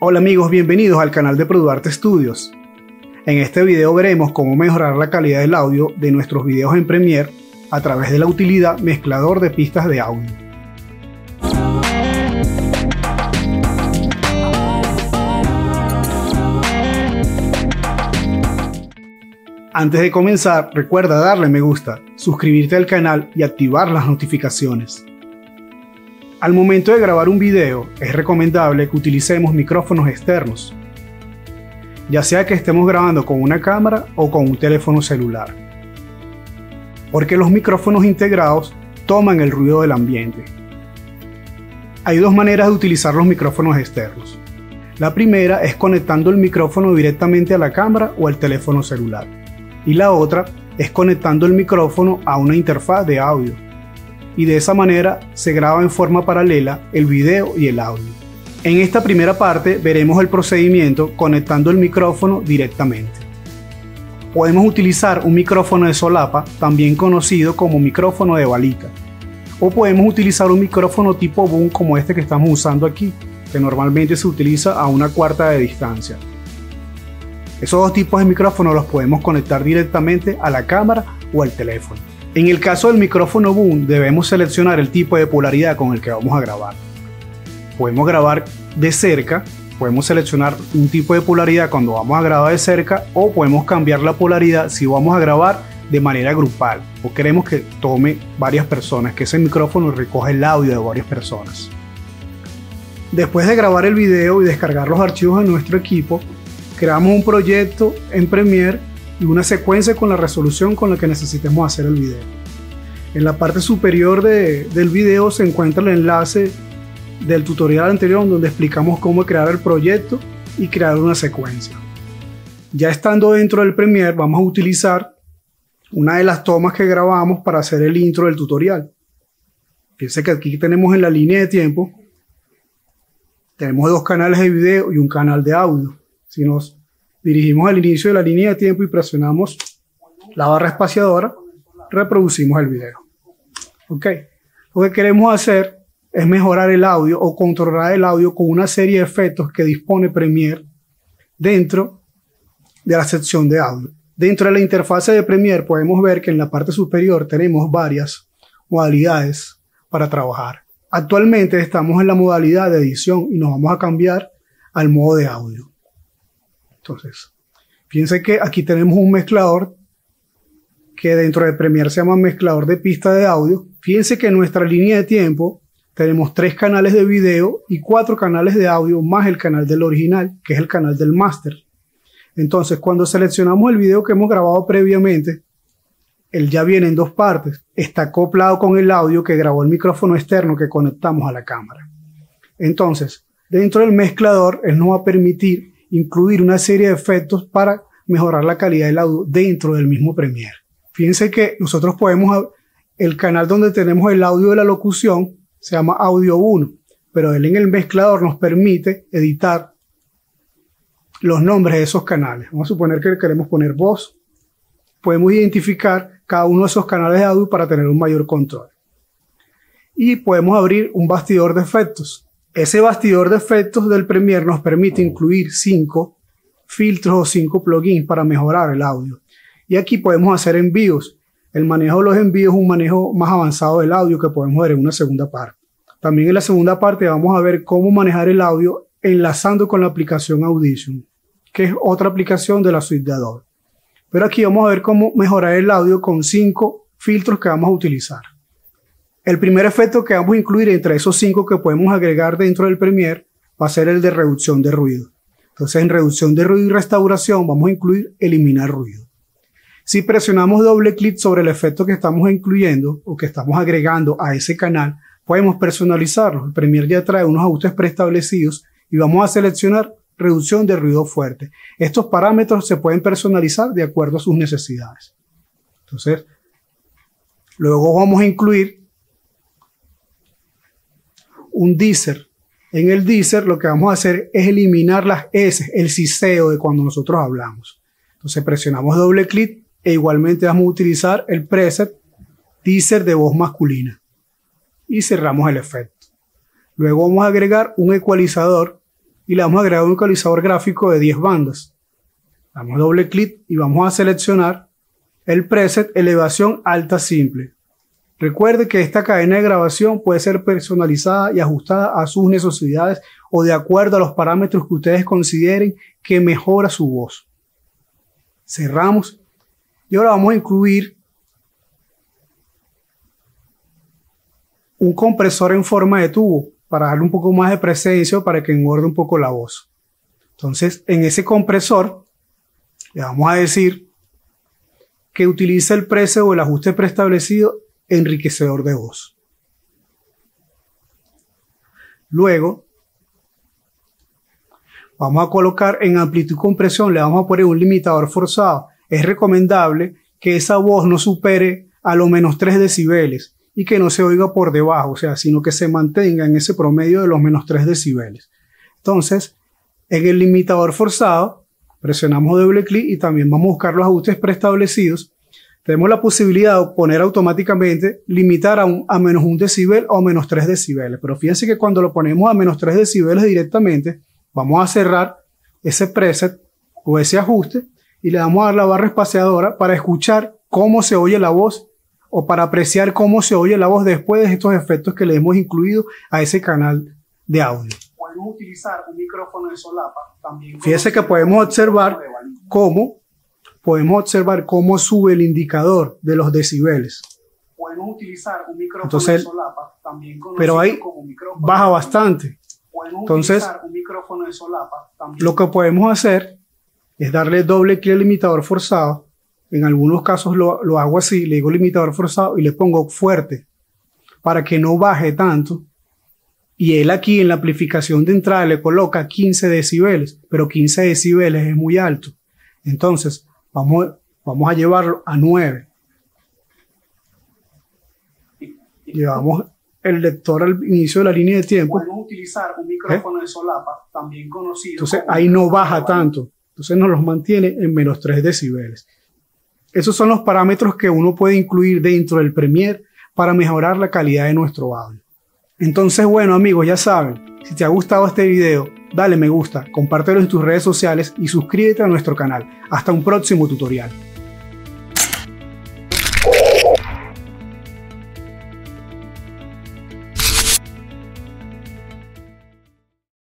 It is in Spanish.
Hola amigos, bienvenidos al canal de Produarte Studios. En este video veremos cómo mejorar la calidad del audio de nuestros videos en Premiere a través de la utilidad mezclador de pistas de audio. Antes de comenzar, recuerda darle me gusta, suscribirte al canal y activar las notificaciones. Al momento de grabar un video, es recomendable que utilicemos micrófonos externos, ya sea que estemos grabando con una cámara o con un teléfono celular, porque los micrófonos integrados toman el ruido del ambiente. Hay dos maneras de utilizar los micrófonos externos. La primera es conectando el micrófono directamente a la cámara o al teléfono celular, y la otra es conectando el micrófono a una interfaz de audio y de esa manera se graba en forma paralela el video y el audio. En esta primera parte veremos el procedimiento conectando el micrófono directamente. Podemos utilizar un micrófono de solapa, también conocido como micrófono de balita, o podemos utilizar un micrófono tipo boom como este que estamos usando aquí, que normalmente se utiliza a una cuarta de distancia. Esos dos tipos de micrófonos los podemos conectar directamente a la cámara o al teléfono. En el caso del micrófono boom debemos seleccionar el tipo de polaridad con el que vamos a grabar. Podemos grabar de cerca, podemos seleccionar un tipo de polaridad cuando vamos a grabar de cerca o podemos cambiar la polaridad si vamos a grabar de manera grupal o queremos que tome varias personas, que ese micrófono recoge el audio de varias personas. Después de grabar el video y descargar los archivos en nuestro equipo, creamos un proyecto en Premiere y una secuencia con la resolución con la que necesitemos hacer el video. En la parte superior del video se encuentra el enlace del tutorial anterior donde explicamos cómo crear el proyecto y crear una secuencia. Ya estando dentro del Premiere vamos a utilizar una de las tomas que grabamos para hacer el intro del tutorial. Fíjense que aquí tenemos en la línea de tiempo, tenemos dos canales de video y un canal de audio. Si nos dirigimos al inicio de la línea de tiempo y presionamos la barra espaciadora, reproducimos el video. Ok. Lo que queremos hacer es mejorar el audio o controlar el audio con una serie de efectos que dispone Premiere dentro de la sección de audio. Dentro de la interfase de Premiere podemos ver que en la parte superior tenemos varias modalidades para trabajar. Actualmente estamos en la modalidad de edición y nos vamos a cambiar al modo de audio. Entonces, fíjense que aquí tenemos un mezclador que dentro de Premiere se llama mezclador de pista de audio. Fíjense que en nuestra línea de tiempo tenemos tres canales de video y cuatro canales de audio más el canal del original, que es el canal del master. Entonces, cuando seleccionamos el video que hemos grabado previamente, él ya viene en dos partes. Está acoplado con el audio que grabó el micrófono externo que conectamos a la cámara. Entonces, dentro del mezclador, él nos va a permitir incluir una serie de efectos para mejorar la calidad del audio dentro del mismo Premiere. Fíjense que nosotros podemos, el canal donde tenemos el audio de la locución se llama Audio 1, pero él en el mezclador nos permite editar los nombres de esos canales. Vamos a suponer que queremos poner voz. Podemos identificar cada uno de esos canales de audio para tener un mayor control. Y podemos abrir un bastidor de efectos. Ese bastidor de efectos del Premiere nos permite incluir cinco filtros o cinco plugins para mejorar el audio. Y aquí podemos hacer envíos. El manejo de los envíos es un manejo más avanzado del audio que podemos ver en una segunda parte. También en la segunda parte vamos a ver cómo manejar el audio enlazando con la aplicación Audition, que es otra aplicación de la suite de Adobe. Pero aquí vamos a ver cómo mejorar el audio con cinco filtros que vamos a utilizar. El primer efecto que vamos a incluir entre esos cinco que podemos agregar dentro del Premiere va a ser el de reducción de ruido. Entonces en reducción de ruido y restauración vamos a incluir eliminar ruido. Si presionamos doble clic sobre el efecto que estamos incluyendo o que estamos agregando a ese canal, podemos personalizarlo. El Premiere ya trae unos ajustes preestablecidos y vamos a seleccionar reducción de ruido fuerte. Estos parámetros se pueden personalizar de acuerdo a sus necesidades. Entonces, luego vamos a incluir un deezer. En el deezer lo que vamos a hacer es eliminar las S, el ciseo de cuando nosotros hablamos. Entonces presionamos doble clic e igualmente vamos a utilizar el preset deezer de voz masculina. Y cerramos el efecto. Luego vamos a agregar un ecualizador y le vamos a agregar un ecualizador gráfico de 10 bandas. Damos doble clic y vamos a seleccionar el preset elevación alta simple. Recuerde que esta cadena de grabación puede ser personalizada y ajustada a sus necesidades o de acuerdo a los parámetros que ustedes consideren que mejora su voz. Cerramos y ahora vamos a incluir un compresor en forma de tubo para darle un poco más de presencia para que engorde un poco la voz. Entonces, en ese compresor le vamos a decir que utilice el preset o el ajuste preestablecido enriquecedor de voz. Luego, vamos a colocar en amplitud y compresión, le vamos a poner un limitador forzado. Es recomendable que esa voz no supere a lo menos 3 decibeles y que no se oiga por debajo, o sea, sino que se mantenga en ese promedio de los menos 3 decibeles. Entonces, en el limitador forzado, presionamos doble clic y también vamos a buscar los ajustes preestablecidos tenemos la posibilidad de poner automáticamente, limitar a, a menos un decibel o a menos 3 decibeles. Pero fíjense que cuando lo ponemos a menos 3 decibeles directamente, vamos a cerrar ese preset o ese ajuste y le damos a dar la barra espaciadora para escuchar cómo se oye la voz o para apreciar cómo se oye la voz después de estos efectos que le hemos incluido a ese canal de audio. Podemos utilizar un micrófono de solapa también. Fíjense que podemos observar cómo podemos observar cómo sube el indicador de los decibeles. Podemos utilizar un micrófono Entonces, de solapa, también pero ahí baja bastante. Entonces, un micrófono de solapa, lo que podemos hacer es darle doble clic al limitador forzado. En algunos casos lo, lo hago así, le digo limitador forzado y le pongo fuerte para que no baje tanto. Y él aquí en la amplificación de entrada le coloca 15 decibeles, pero 15 decibeles es muy alto. Entonces, Vamos, vamos a llevarlo a 9. Llevamos el lector al inicio de la línea de tiempo. Podemos utilizar un micrófono ¿Eh? de solapa, también conocido. Entonces ahí no baja tanto. Entonces nos los mantiene en menos 3 decibeles. Esos son los parámetros que uno puede incluir dentro del Premiere para mejorar la calidad de nuestro audio. Entonces, bueno amigos, ya saben, si te ha gustado este video, dale me gusta, compártelo en tus redes sociales y suscríbete a nuestro canal. Hasta un próximo tutorial.